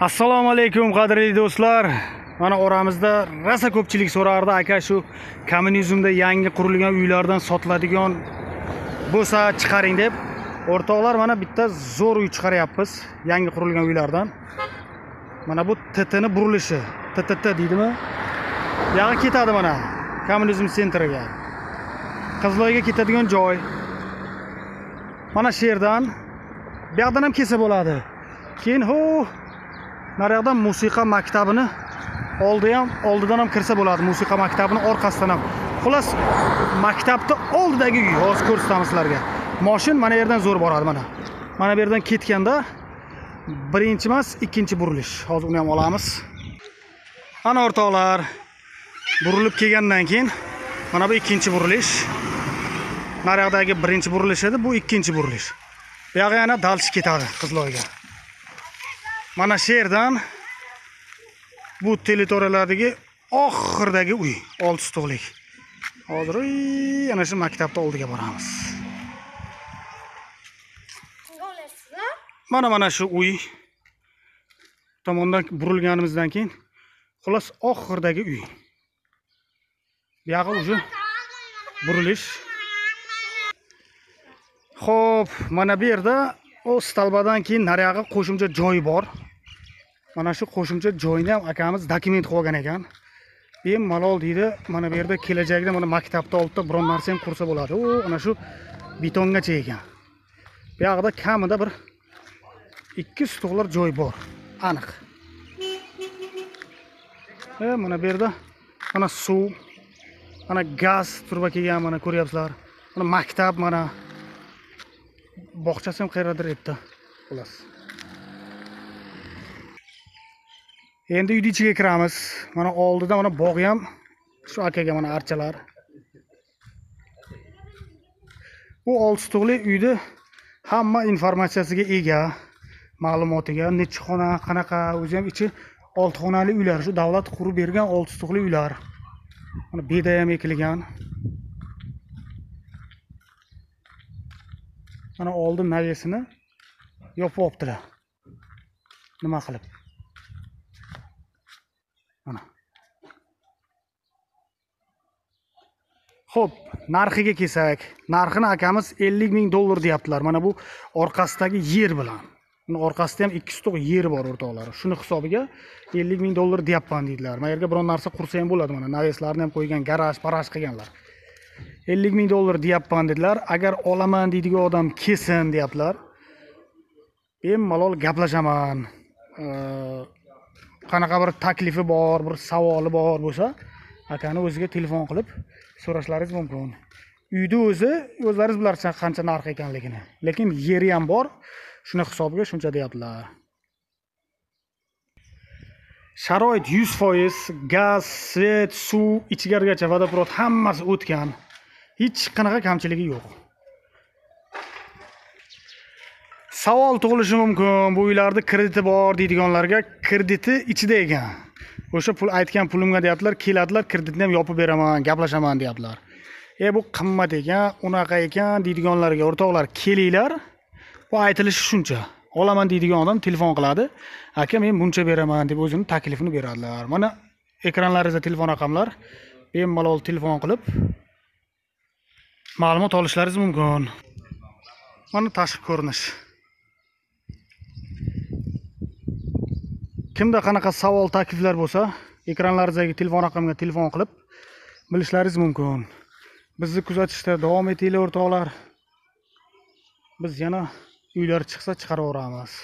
assalomu alaykum qadrli do'stlar. Mana oramizda rosa ko'pchilik so'rardi aka shu kommunizmda yangi qurilgan uylardan sotiladigan bo'lsa chiqaring deb. O'rtoqlar mana bitta zo'r uy chiqaryapmiz yangi qurilgan uylardan. Mana bu ttni burilishi ttt deydimi? Buyog'i ketadi mana kommunizm sentriga. Qizloyga ketadigan joy. Mana shu yerdan bu yoqdan ham kelsa bo'ladi. Keyin ho naryoqdan musiqa maktabini oldi ham oldidan ham kirsa bo'ladi musiqa maktabini orqasidan ham. Xullas maktabni oldidagi uy hozir ko'rsatamiz sizlarga. Moshin mana yerdan zo'r boradi mana. Mana bu yerdan ketganda birinchi emas ikkinchi burilish. Hozir uni ham olamiz. Ana o'rtoqlar burilib kelgandan keyin mana bu ikkinchi burilish. Naryoqdagi birinchi burilish edi bu ikkinchi burilish. Bu yog'i yana dalchi ketadi qizloyga mana shu yerdan bu territoriyalardagi oxiridagi uy olti stollik. Hozir ana shu maktabni oldiga boramiz. Mana mana shu uy tomondan burilganimizdan keyin xullas oxiridagi uy. Buyog'i уже burilish. Ho'p mana bu yerda u stalbadan keyin nariyog'i qo'shimcha joy bor. Mana shu qo'shimcha joyni ham akamiz dokument qilib olgan ekan bemalol deydi mana bu yerda kelajakda mana maktabni oldida biron narsa ham qursa bo'ladi. U ana shu betongacha ekan buyog'ida kamida bir ikki stollar joy bor. Aniq. E mana bu yerda mana suv mana gaz turba kelgan mana ko'ryapsizlar. Mana maktab mana bog'chasi ham qayerdadir yerda xullas. Endi uyni ichiga kiramiz. Mana oldida mana bog'i ham shu akaga mana archalar. Bu olti stolli uyni hamma informatsiyasiga ega ma'lumotiga nechi xona qanaqa o'zi ham ichi olti xonali uylar shu davlat qurib bergan olti stolli uylar. Mana beda ham ekilgan. Mana oldi navesini yopib olibdilar. Nima qilib? Mana Xo'p, narxiga kelsak, narxini akamiz 50 ming dollar deyaptilar. Mana bu orqasidagi yer bilan. Uni orqasida ham 2 stoq yer bor o'rtoqlar. Shuni hisobiga 50 ming dollar deyapman deydilar. Mana yerga biron narsa qursa ham bo'ladi mana. Naveslarni ham qo'ygan, garaj, paraj qilganlar. 50 ming dollar deyapman dedilar. Agar olaman deydigan odam kelsin deyaptilar. Bemalol gaplashaman. Qanaqa bir taklifi bor, bir savoli bor bo'lsa, akani o'ziga telefon qilib so'rashlaringiz mumkin. Uyni o'zi o'zlaringiz bilarsiz qancha narx ekanligini. Lekin yeri ham bor. Shuni hisobiga shuncha deyaptilar. Sharoit 100%, gaz, svet, suv, ichkarigacha vodoprovod hammasi o'tgan. Hech qanaqa kamchiligi yo'q. Savol tug'ilishi mumkin. Bu uylarda krediti bor deydiganlarga krediti ichida ekan. O'sha pul aytgan pulimga deyaptilar, keladilar, kreditni ham yopib beraman, gaplashaman deyaptilar. E bu qimmat ekan, unaqa ekan deydiganlarga o'rtoqlar kelinglar. Bu aytilishi shuncha. Olaman deydigan odam telefon qiladi. Aka, men buncha beraman deb o'zini taklifini beradilar. Mana ekranlaringizda telefon raqamlar. Bemalol telefon qilib ma'lumot olishlaringiz mumkin. Mana tashqi ko'rinish. Kimda qanaqa savol, takliflar bo'lsa, ekranlaringizdagi telefon raqamiga telefon qilib bilishlaringiz mumkin. Bizni kuzatishda davom etinglar o'rtoqlar. Biz yana uylar chiqsa chiqaraveramiz.